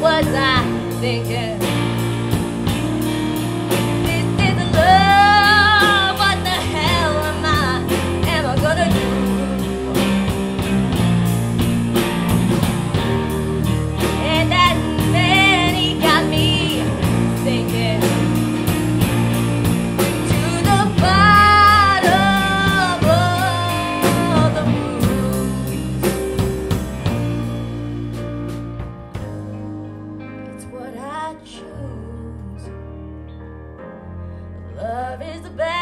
was I thinking? Love is the baddest